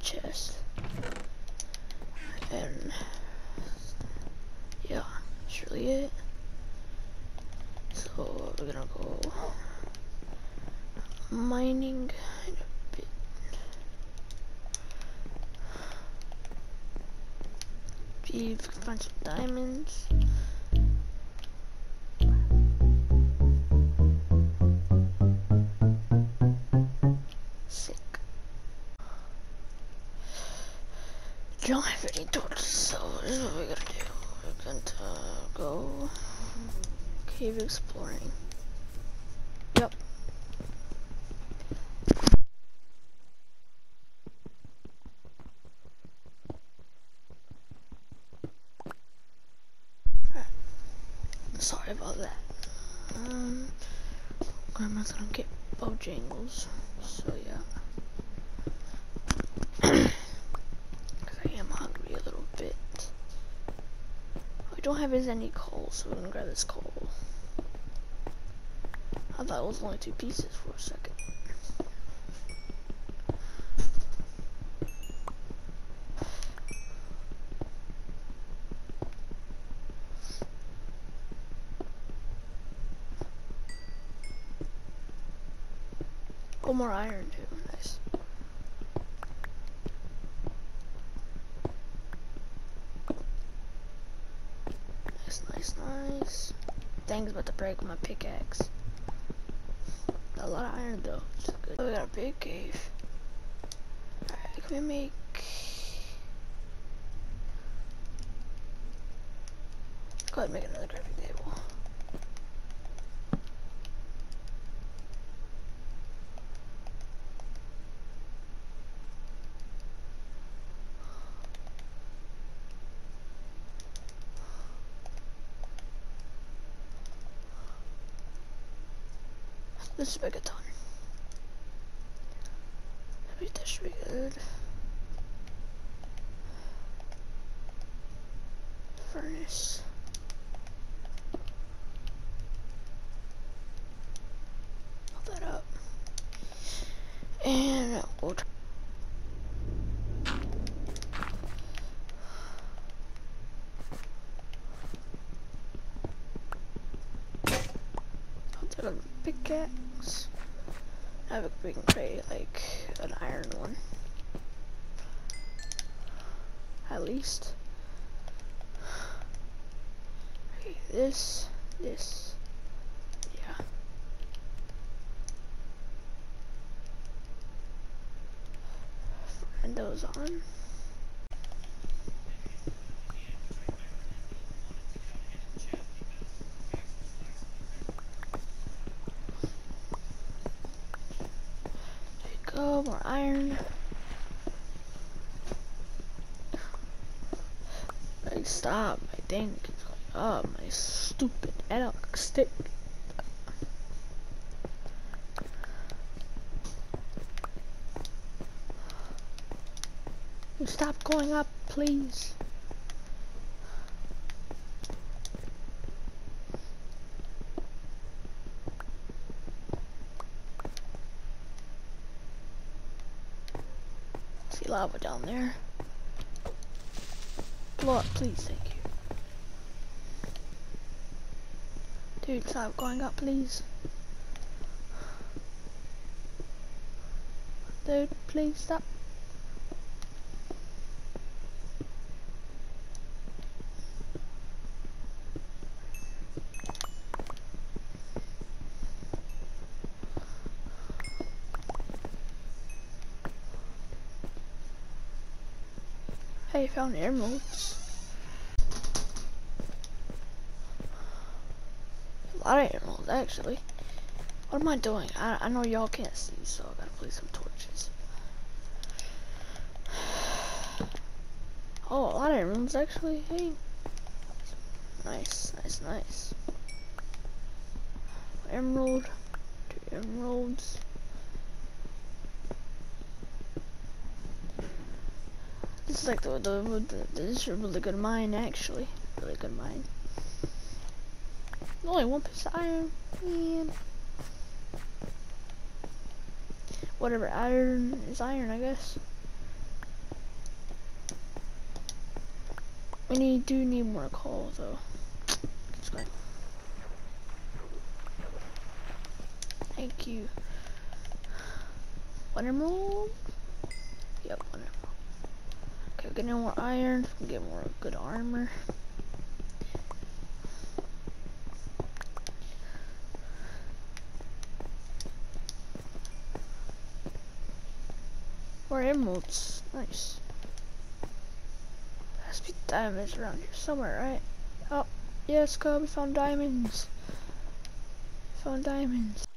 chest. And yeah, that's really it. So we're gonna go mining in a bit. See if we can find some diamonds. Don't have any torches, so this is what we're gonna do. We're going to go cave exploring. Yep. Sorry about that. Um, grandma's gonna get Bojangles, so yeah. 'Cause I am hungry a little bit. I don't have as any coal, so we're gonna grab this coal. I thought it was only two pieces for a second. More iron too. Thing's about to break my pickaxe. A lot of iron though. It's good. Oh, we got a big cave. Alright, can we make Go ahead and make another crafting table. This is megaton. Wait, that should be good. Furnace. Fill that up. And we'll pickaxe. I have a can create like an iron one. At least. Okay, this, this, yeah. Those on. There you go, more iron. Like, stop, my thing. Oh, my stupid analog stick. Stop going up, please. Lava down there. Up, please, thank you. Dude, stop going up, please. Dude, please stop. Found emeralds. A lot of emeralds, actually. What am I doing? I, I know y'all can't see, so I gotta play some torches. Oh, a lot of emeralds, actually. Hey. Nice, nice, nice. Emerald. Two emeralds. It's like the, the, the, this is a really good mine, actually. Really good mine. Only one piece of iron, man. Whatever iron is iron, I guess. We need, do need more coal, though. Thank you. One emerald? Yep, one emerald. Okay, get more iron, get more good armor. More emeralds. Nice. There has to be diamonds around here somewhere, right? Oh, yes, go. We found diamonds. Found diamonds.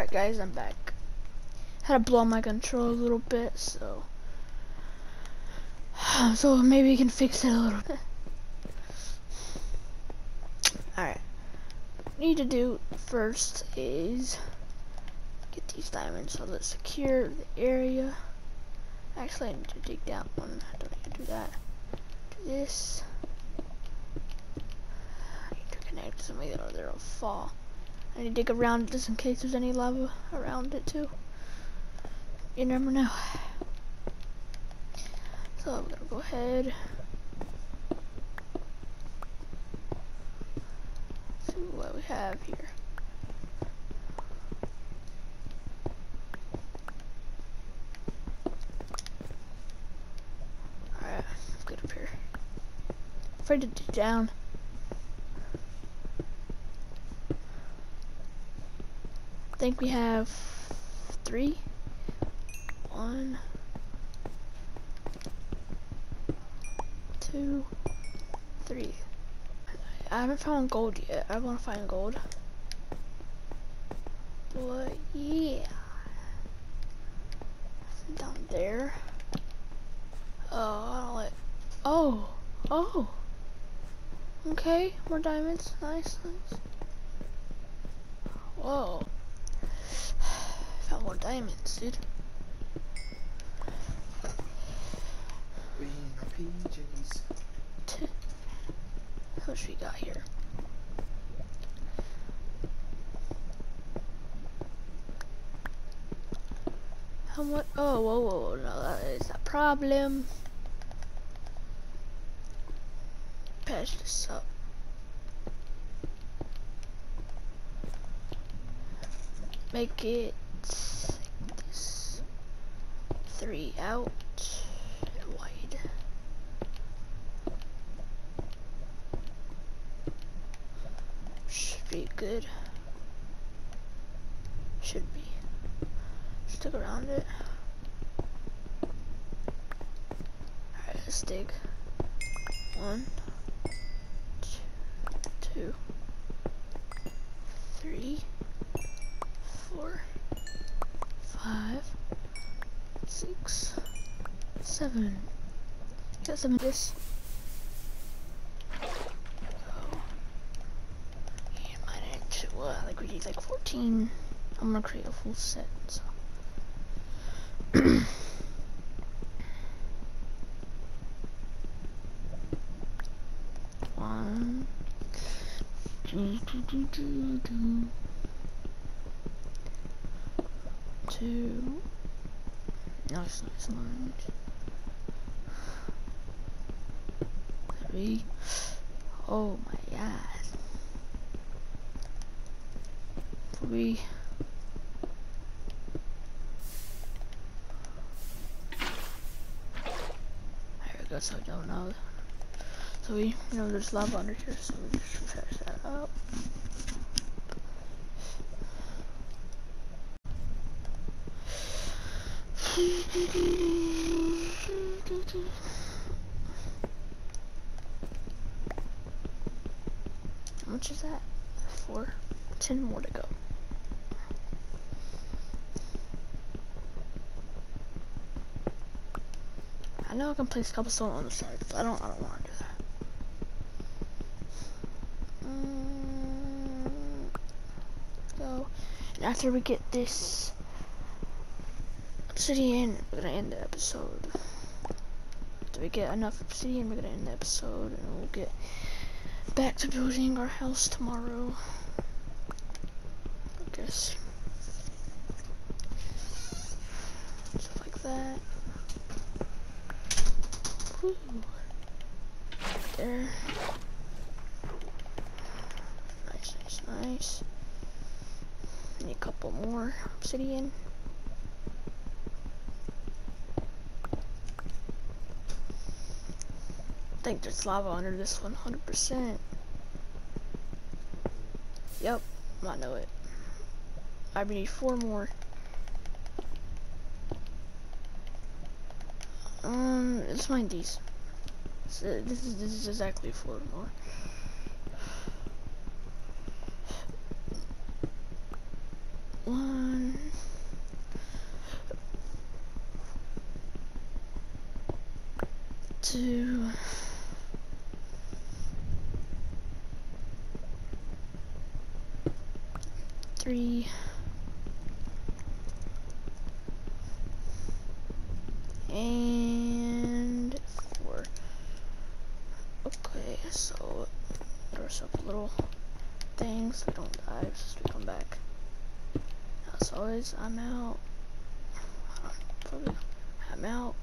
Alright guys, I'm back. Had to blow my control a little bit, so... So maybe we can fix it a little bit. Alright. Need to do first is get these diamonds so let's secure the area. Actually I need to dig that one. I don't need to do that. Do this. I need to connect something or they'll fall. I need to dig around it just in case there's any lava around it too. You never know. So I'm gonna go ahead. See what we have here. Alright, let's get up here. Afraid to dig down. Think we have three. One, two, three. I haven't found gold yet. I want to find gold. But yeah. Down there. Oh, oh, oh. Okay, more diamonds. Nice, nice. Whoa more diamonds, dude. How much we got here? How much? Oh, whoa, whoa, whoa, no, that is a problem. Patch this up. Make it three out wide. Should be good. Should be. Stick around it. Alright, let's dig. One, two, three, four, five, six, seven. Got some of this. Oh. Yeah, mine into? I think we need like 14. I'm gonna create a full set. So. One. Do, do, do, do, Two. Nice, nice, nice. Three. Oh my god. Three. There we go, so I don't know. So we, you know, there's lava under here, so we just refresh that up. How much is that? Four. Ten more to go. I know I can place cobblestone on the side, but I don't I don't wanna do that. Mm, so and after we get this obsidian, we're gonna end the episode. after we get enough obsidian, we're gonna end the episode and we'll get back to building our house tomorrow. I guess. Stuff like that. There. Nice, nice, nice. Need a couple more obsidian. Think there's lava under this one, 100%. Yep, I know it. I need four more. Um, let's find these. So this is this is exactly four more. One. Two. Three. And four. Okay, so there's a little things we don't die just we come back. As always, I'm out. I'm out.